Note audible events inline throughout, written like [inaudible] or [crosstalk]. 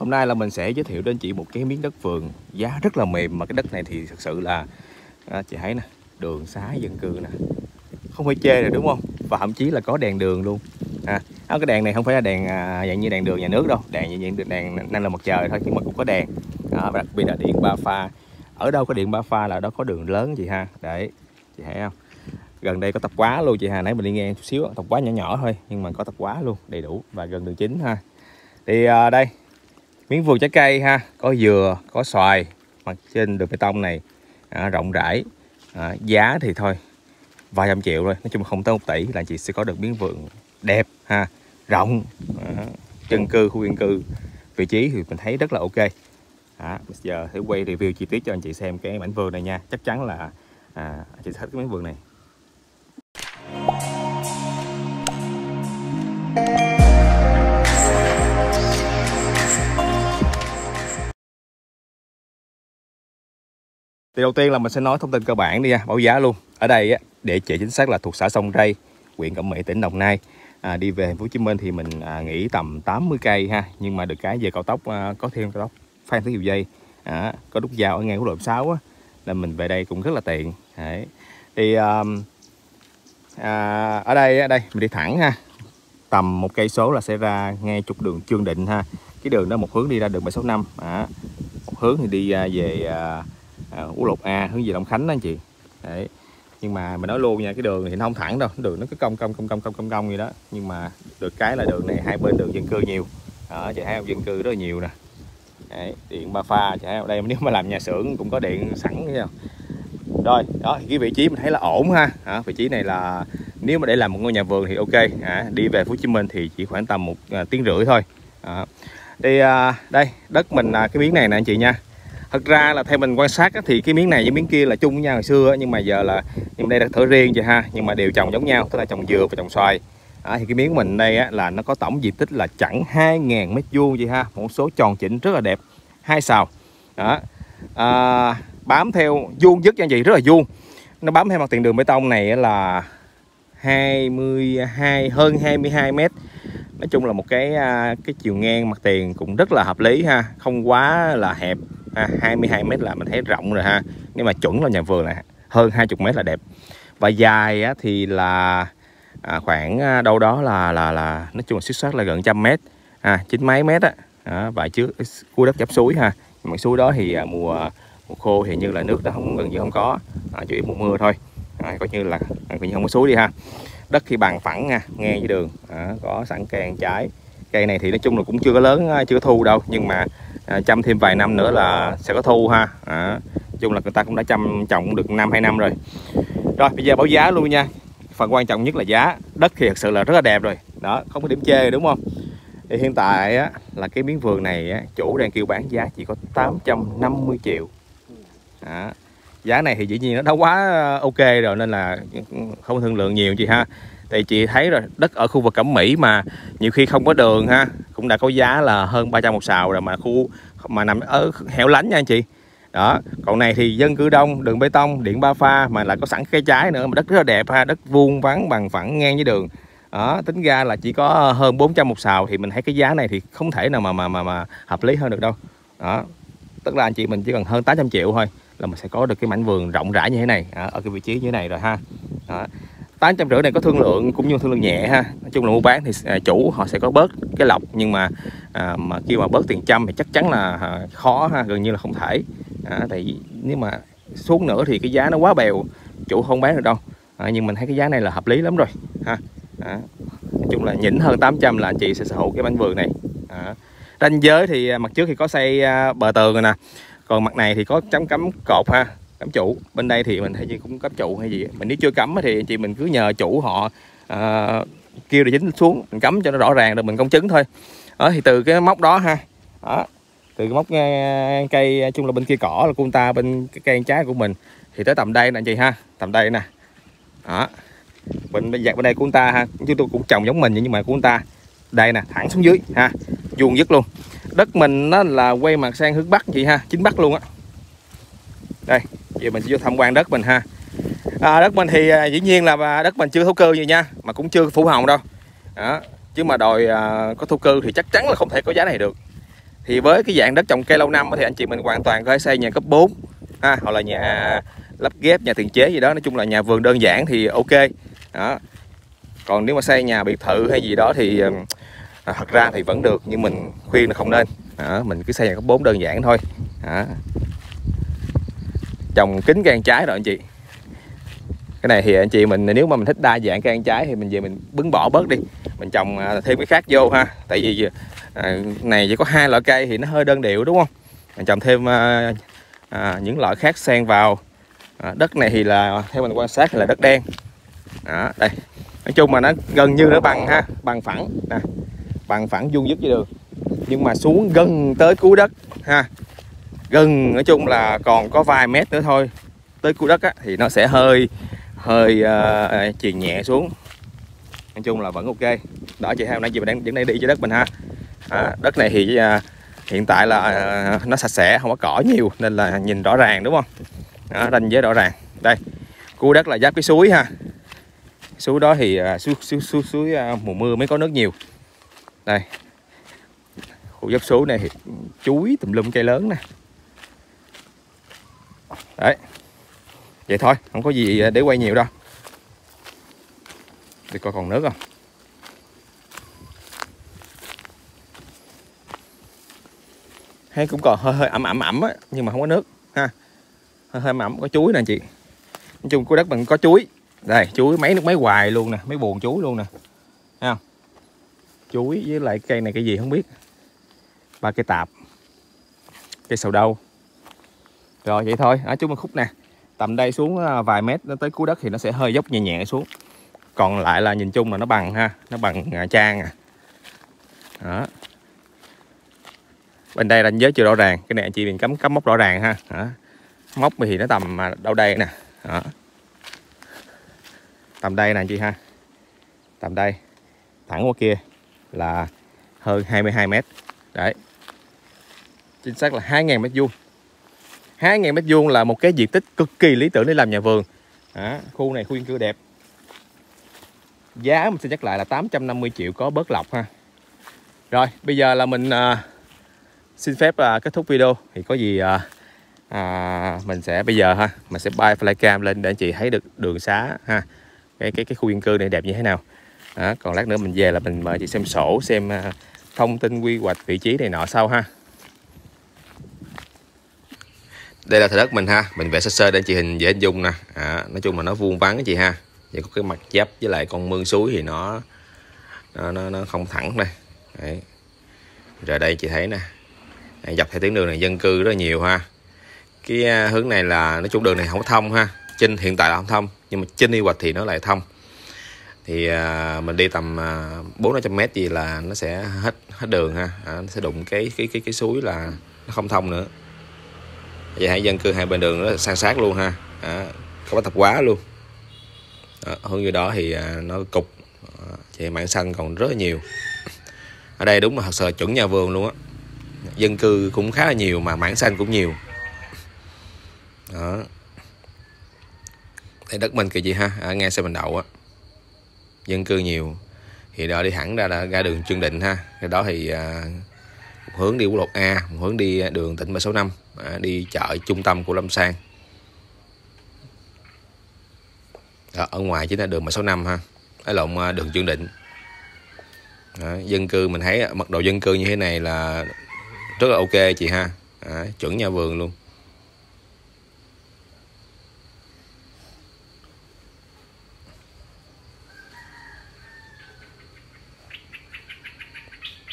Hôm nay là mình sẽ giới thiệu đến chị một cái miếng đất vườn giá rất là mềm mà cái đất này thì thật sự là à, chị thấy nè, đường xá dân cư nè. Không phải chê rồi đúng không? Và thậm chí là có đèn đường luôn. À, à cái đèn này không phải là đèn à, dạng như đèn đường nhà nước đâu, đèn như đèn năng lượng mặt trời thôi nhưng mà cũng có đèn. À, đặc biệt là điện ba pha. Ở đâu có điện ba pha là đó có đường lớn chị ha. Đấy, chị thấy không? gần đây có tập quá luôn chị Hà nãy mình đi nghe chút xíu tập quá nhỏ nhỏ thôi nhưng mà có tập quá luôn đầy đủ và gần đường chính ha thì à, đây miếng vườn trái cây ha có dừa có xoài mặt trên đường bê tông này à, rộng rãi à, giá thì thôi vài trăm triệu thôi nói chung không tới một tỷ là chị sẽ có được miếng vườn đẹp ha rộng à, dân cư khu dân cư vị trí thì mình thấy rất là ok. À, bây giờ sẽ quay review chi tiết cho anh chị xem cái mảnh vườn này nha chắc chắn là à, chị thích cái miếng vườn này. Thì đầu tiên là mình sẽ nói thông tin cơ bản đi nha, báo giá luôn. Ở đây á, địa chỉ chính xác là thuộc xã Sông Ray, huyện Cẩm Mỹ, tỉnh Đồng Nai. À, đi về thành phố Hồ Chí Minh thì mình à, nghỉ tầm 80 cây ha, nhưng mà được cái về cao tốc à, có thêm cao tốc Phan Thiết Dầu Dây, à, có nút giao ở ngang quốc lộ 6 á, là mình về đây cũng rất là tiện. Đấy. Thì à, à, ở đây ở đây mình đi thẳng ha, tầm một cây số là sẽ ra ngay trục đường Trương Định ha. Cái đường đó một hướng đi ra đường 765, à, một hướng thì đi à, về à, à, quốc lộ A hướng về Long Khánh đó anh chị. Đấy. Nhưng mà mình nói luôn nha cái đường thì nó không thẳng đâu. Đường nó cứ cong cong cong cong cong cong cong vậy đó. Nhưng mà được cái là đường này hai bên đường dân cư nhiều. Đó chị thấy không dân cư rất là nhiều nè. Đấy, điện ba pha chị thấy không đây [laughs] nếu mà làm nhà xưởng cũng có điện sẵn thấy không? Rồi đó cái vị trí mình thấy là ổn ha. À, vị trí này là nếu mà để làm một ngôi nhà vườn thì ok. À, đi về Phú Chí Minh thì chỉ khoảng tầm một à, tiếng rưỡi thôi. À. đi à, đây đất mình à, cái miếng này nè anh chị nha thật ra là theo mình quan sát thì cái miếng này với miếng kia là chung với nhau hồi xưa nhưng mà giờ là nhưng đây là thửa riêng vậy ha nhưng mà đều trồng giống nhau tức là trồng dừa và trồng xoài. À, thì cái miếng mình đây á, là nó có tổng diện tích là chẳng 2.000 mét vuông vậy ha một số tròn chỉnh rất là đẹp hai sào. Đó. À, bám theo vuông dứt như vậy rất là vuông. Nó bám theo mặt tiền đường bê tông này là 22 hơn 22 mét. Nói chung là một cái à, cái chiều ngang mặt tiền cũng rất là hợp lý ha không quá là hẹp ha, 22 mét là mình thấy rộng rồi ha. Nhưng mà chuẩn là nhà vườn là hơn 20 mét là đẹp. Và dài á, thì là à, khoảng à, đâu đó là là là nói chung là xuất sắc là gần trăm mét. À, chín mấy mét á. À, và trước cuối đất chắp suối ha. Mà suối đó thì à, mùa mùa khô thì như là nước nó không gần như không có. À, chủ yếu mùa mưa thôi. À, coi như là à, coi như không có suối đi ha. Đất thì bằng phẳng nha nghe với đường. À, có sẵn càng trái. Cây này thì nói chung là cũng chưa có lớn à, chưa có thu đâu. Nhưng mà à, chăm thêm vài năm nữa là sẽ có thu ha. À, chung là người ta cũng đã chăm trồng được năm hai năm rồi. Rồi bây giờ báo giá luôn nha. Phần quan trọng nhất là giá. Đất thì thật sự là rất là đẹp rồi. Đó không có điểm chê đúng không? Thì hiện tại á, là cái miếng vườn này á, chủ đang kêu bán giá chỉ có 850 triệu. Đó. giá này thì dĩ nhiên nó đã quá ờ, ok rồi nên là không thương lượng nhiều chị ha thì chị thấy rồi đất ở khu vực Cẩm Mỹ mà nhiều khi không có đường ha cũng đã có giá là hơn 300 một xào rồi mà khu mà nằm ở hẻo lánh nha anh chị. Đó còn này thì dân cư đông đường bê tông điện ba pha mà lại có sẵn cây trái nữa mà đất rất là đẹp ha đất vuông vắn bằng phẳng ngang với đường. Đó tính ra là chỉ có hơn 400 một xào thì mình thấy cái giá này thì không thể nào mà mà mà, mà hợp lý hơn được đâu. Đó tức là anh chị mình chỉ cần hơn 800 triệu thôi là mình sẽ có được cái mảnh vườn rộng rãi như thế này ở cái vị trí như thế này rồi ha. Đó tám trăm rưỡi này có thương lượng cũng như thương lượng nhẹ ha. Nói chung là mua bán thì à, chủ họ sẽ có bớt cái lọc nhưng mà à, mà khi mà bớt tiền trăm thì chắc chắn là à, khó ha gần như là không thể. À, tại nếu mà xuống nữa thì cái giá nó quá bèo chủ không bán được đâu. À, nhưng mình thấy cái giá này là hợp lý lắm rồi ha. À, nói chung là nhỉnh hơn 800 là anh chị sẽ sở hữu cái bánh vườn này. À. ranh giới thì à, mặt trước thì có xây à, bờ tường rồi nè. Còn mặt này thì có chấm cắm cột ha cắm trụ bên đây thì mình thấy như cũng cắm trụ hay gì mình nếu chưa cắm thì chị mình cứ nhờ chủ họ uh, kêu để dính xuống mình cắm cho nó rõ ràng rồi mình công chứng thôi. Đó thì từ cái móc đó ha. Đó từ cái móc ờ, cây chung là bên kia cỏ là của ta bên cái cây trái của mình. Thì tới tầm đây nè chị ha tầm đây nè. Đó bên bên bên đây của ta ha. Chúng tôi cũng trồng giống mình nhưng mà của ta đây nè thẳng xuống dưới ha vuông dứt luôn. Đất mình nó là quay mặt sang hướng bắc chị ha chính bắc luôn á. Đây giờ mình sẽ vô tham quan đất mình ha. À, đất mình thì à, dĩ nhiên là à, đất mình chưa thổ cư gì nha mà cũng chưa phủ hồng đâu. Đó. chứ mà đòi à, có thổ cư thì chắc chắn là không thể có giá này được. Thì với cái dạng đất trồng cây lâu năm thì anh chị mình hoàn toàn có thể xây nhà cấp 4 ha, hoặc là nhà lắp ghép nhà tiền chế gì đó. Nói chung là nhà vườn đơn giản thì ok. Đó. Còn nếu mà xây nhà biệt thự hay gì đó thì à, à thật ra thì vẫn được nhưng mình khuyên là không nên. Đó, mình cứ xây nhà cấp 4 đơn giản thôi. Đó trồng kính gan trái rồi anh chị. Cái này thì anh chị mình nếu mà mình thích đa dạng cây ăn trái thì mình về mình bứng bỏ bớt đi. Mình trồng à, thêm cái khác vô ha. Tại vì à, này chỉ có hai loại cây thì nó hơi đơn điệu đúng không? Mình trồng thêm à, à, những loại khác xen vào. À, đất này thì là theo mình quan sát thì là đất đen. Đó, đây. Nói chung mà nó gần như nó bằng ha bằng phẳng. Nè bằng phẳng vuông dứt với đường. Nhưng mà xuống gần tới cuối đất ha gần nói chung là còn có vài mét nữa thôi. Tới cuối đất á, thì nó sẽ hơi hơi ờ, uh, chuyền nhẹ xuống. Nói chung là vẫn ok. Đó chị heo nãy chị mình đang vẫn đang đi cho đất mình ha. À, đất này thì uh, hiện tại là uh, nó sạch sẽ không có cỏ nhiều nên là nhìn rõ ràng đúng không? Đó, ranh giới rõ ràng. Đây khu đất là giáp cái suối ha. Suối đó thì uh, suối, suối, suối, suối uh, mùa mưa mới có nước nhiều. Đây khu giáp suối này thì chuối tùm lum cây lớn nè đấy. Vậy thôi, không có gì để quay nhiều đâu. Để coi còn nước không? Hay cũng còn hơi hơi ẩm ẩm ẩm á, nhưng mà không có nước, ha. Hơi hơi ẩm có chuối nè chị. Nói chung của đất mình có chuối. Đây, chuối mấy nước, mấy hoài luôn nè, mấy buồn chuối luôn nè. Thấy không? Chuối với lại cây này cây gì không biết. Ba cây tạp. Cây sầu đâu rồi, vậy thôi. Ở chúng mình khúc nè, tầm đây xuống à, vài mét nó tới cuối đất thì nó sẽ hơi dốc nhẹ nhẹ xuống. Còn lại là nhìn chung là nó bằng ha, nó bằng à, trang à. Đó. Bên đây ranh giới chưa rõ ràng, cái này anh chị mình cắm cắm móc rõ ràng ha. Đó. móc thì nó tầm à, đâu đây nè. Đó. tầm đây nè anh chị ha. Tầm đây, thẳng qua kia là hơn 22 mét. Đấy. Chính xác là 2.000 mét vuông. 2.000 mét vuông là một cái diện tích cực kỳ lý tưởng để làm nhà vườn. Đó, khu này khu dân cư đẹp. Giá mình sẽ nhắc lại là 850 triệu có bớt lọc ha. Rồi bây giờ là mình à, xin phép là kết thúc video. Thì có gì à, à, mình sẽ bây giờ ha mình sẽ bay flycam lên để anh chị thấy được đường xá ha. Cái cái cái khu dân cư này đẹp như thế nào. Đó, còn lát nữa mình về là mình mời chị xem sổ xem à, thông tin quy hoạch vị trí này nọ sau ha. Đây là thửa đất mình ha. Mình vẽ sơ sơ để chị hình dễ hình dung nè. À, nói chung là nó vuông vắn chị ha. Vậy có cái mặt giáp với lại con mương suối thì nó nó nó, nó không thẳng đây. Đấy. rồi đây chị thấy nè. Dọc theo tuyến đường này dân cư rất là nhiều ha. Cái à, hướng này là nói chung đường này không thông ha. Trên hiện tại là không thông nhưng mà trên đi hoạch thì nó lại thông. Thì à, mình đi tầm à, bốn năm trăm mét gì là nó sẽ hết hết đường ha. À, nó sẽ đụng cái cái cái cái suối là nó không thông nữa vậy hai dân cư hai bên đường nó san sát luôn ha. À, có bánh tập quá luôn. À, hướng như đó thì à, nó cục. À, chị mảng xanh còn rất là nhiều. Ở đây đúng là thật sự chuẩn nhà vườn luôn á. Dân cư cũng khá là nhiều mà mảng xanh cũng nhiều. Đó. Đây đất mình kìa chị ha ở ngay xe bình đậu á. Dân cư nhiều. Thì đó đi thẳng ra là ra đường Trương Định ha. Cái đó thì à, một hướng đi quốc lộ A một hướng đi à, đường tỉnh 365 à, đi chợ trung tâm của Lâm Sang. Đó, ở ngoài chính là đường 165 ha ở lộn à, đường Trương Định. Đó, dân cư mình thấy à, mật độ dân cư như thế này là rất là ok chị ha. À, chuẩn nhà vườn luôn.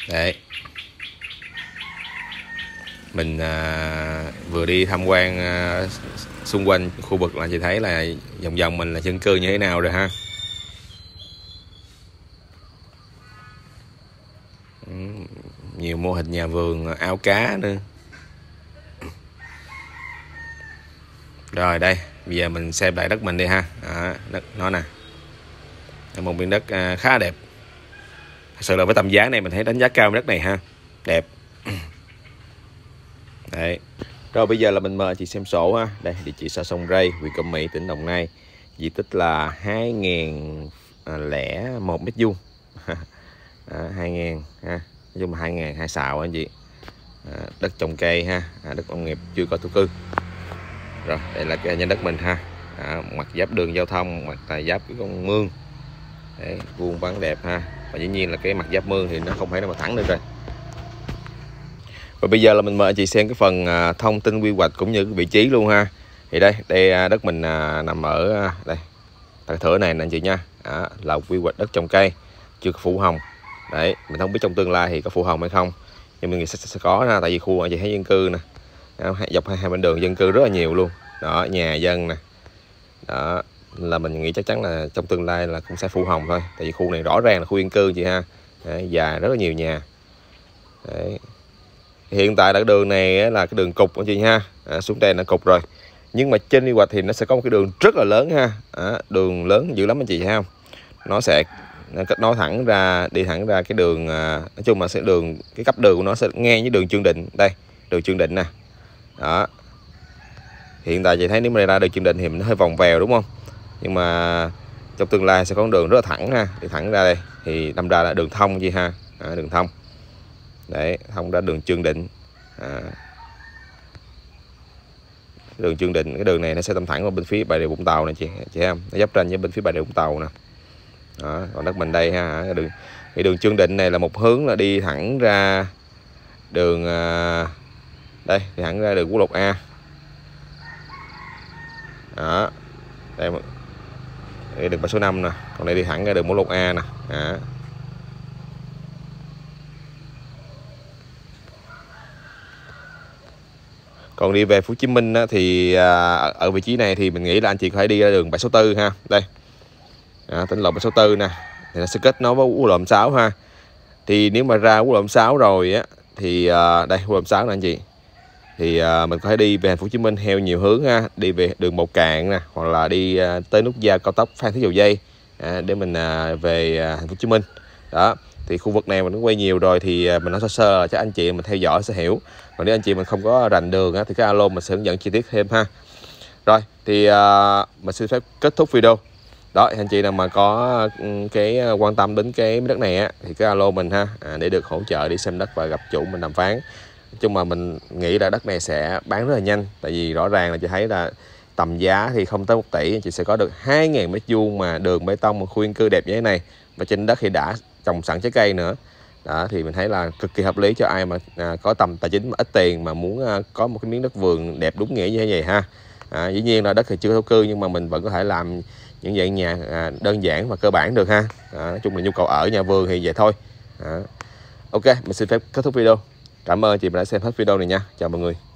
Đấy mình à, vừa đi tham quan à, xung quanh khu vực là chị thấy là vòng vòng mình là dân cư như thế nào rồi ha? Ừ, nhiều mô hình nhà vườn à, ao cá nữa. Rồi đây bây giờ mình xem lại đất mình đi ha. À, đất nó nè. Một miếng đất à, khá đẹp. Thật sự là với tầm giá này mình thấy đánh giá cao đất này ha. Đẹp đấy. Rồi bây giờ là mình mời chị xem sổ ha. Đây địa chỉ xã sông Ray huyện Cẩm Mỹ tỉnh Đồng Nai. Diện tích là 2001 à, mét vuông. [laughs] 2000 ha. Nói chung là 2000 hai xào anh chị. À, đất trồng cây ha. À, đất công nghiệp chưa có thổ cư. Rồi đây là cái nhà đất mình ha. À, mặt giáp đường giao thông mặt là giáp cái con mương. Đấy, vuông vắn đẹp ha. Và dĩ nhiên là cái mặt giáp mương thì nó không thể nó mà thẳng được rồi và bây giờ là mình mời anh chị xem cái phần à, thông tin quy hoạch cũng như cái vị trí luôn ha. Thì đây đây à, đất mình à, nằm ở đây. Tại thửa này nè anh chị nha. À, là quy hoạch đất trồng cây chưa có phủ hồng. Đấy mình không biết trong tương lai thì có phủ hồng hay không. Nhưng mình nghĩ sẽ, sẽ, sẽ có ha tại vì khu anh chị thấy dân cư nè. Dọc hai, hai bên đường dân cư rất là nhiều luôn. Đó nhà dân nè. Đó là mình nghĩ chắc chắn là trong tương lai là cũng sẽ phủ hồng thôi. Tại vì khu này rõ ràng là khu dân cư chị ha. Đấy, dài rất là nhiều nhà. Đấy hiện tại đoạn đường này là cái đường cục anh chị ha. À, xuống đây là cục rồi. Nhưng mà trên quy hoạch thì nó sẽ có một cái đường rất là lớn ha. À, đường lớn dữ lắm anh chị thấy không nó sẽ kết nối thẳng ra đi thẳng ra cái đường à, nói chung là sẽ đường cái cấp đường của nó sẽ ngang với đường Trương Định. Đây đường Trương Định nè. Đó. Hiện tại chị thấy nếu mà ra đường Trương Định thì nó hơi vòng vèo đúng không? Nhưng mà trong tương lai sẽ có đường rất là thẳng ha. Đi thẳng ra đây thì đâm ra là đường thông gì ha. À, đường thông đấy thông ra đường Trương Định. À, đường Trương Định cái đường này nó sẽ tầm thẳng qua bên phía Bà Rịa Vũng Tàu này chị chị em. Nó giáp ranh với bên phía Bà Rịa Vũng Tàu nè. Đó, còn đất mình đây ha đường thì đường Trương Định này là một hướng là đi thẳng ra đường à, đây thì thẳng ra đường quốc lộ A. Đó đây đây đường số 5 nè còn đây đi thẳng ra đường quốc lộ A nè. Đó. Còn đi về Phú Chí Minh á, thì à, ở vị trí này thì mình nghĩ là anh chị có thể đi ra đường 764 ha. Đây. À, tỉnh lộ 764 nè. Thì nó sẽ kết nối với quốc lộ 6 ha. Thì nếu mà ra quốc lộ 6 rồi á thì à, đây quốc lộ 6 nè anh chị. Thì à, mình có thể đi về thành phố Hồ Chí Minh theo nhiều hướng ha. Đi về đường Bầu Cạn nè hoặc là đi à, tới nút giao cao tốc Phan Thiết Dầu Dây à, để mình à, về à, thành phố Hồ Chí Minh. Đó thì khu vực này mình cũng quay nhiều rồi thì à, mình nói sơ sơ cho anh chị mình theo dõi sẽ hiểu. Còn nếu anh chị mình không có rành đường á, thì cái alo mình sẽ hướng dẫn chi tiết thêm ha. Rồi thì à, mình xin phép kết thúc video. Đó anh chị nào mà có ừ, cái à, quan tâm đến cái đất này á thì cái alo mình ha. À, để được hỗ trợ đi xem đất và gặp chủ mình đàm phán. Chung mà mình nghĩ là đất này sẽ bán rất là nhanh. Tại vì rõ ràng là chị thấy là tầm giá thì không tới một tỷ chị sẽ có được 2.000 mét vuông mà đường bê tông một khu dân cư đẹp như thế này. Và trên đất thì đã trồng sẵn trái cây nữa. Đó thì mình thấy là cực kỳ hợp lý cho ai mà à, có tầm tài chính mà ít tiền mà muốn à, có một cái miếng đất vườn đẹp đúng nghĩa như thế này ha. À, dĩ nhiên là đất thì chưa thổ cư nhưng mà mình vẫn có thể làm những dạng nhà à, đơn giản và cơ bản được ha. À, nói chung là nhu cầu ở nhà vườn thì vậy thôi. À. ok mình xin phép kết thúc video. Cảm ơn chị đã xem hết video này nha. Chào mọi người.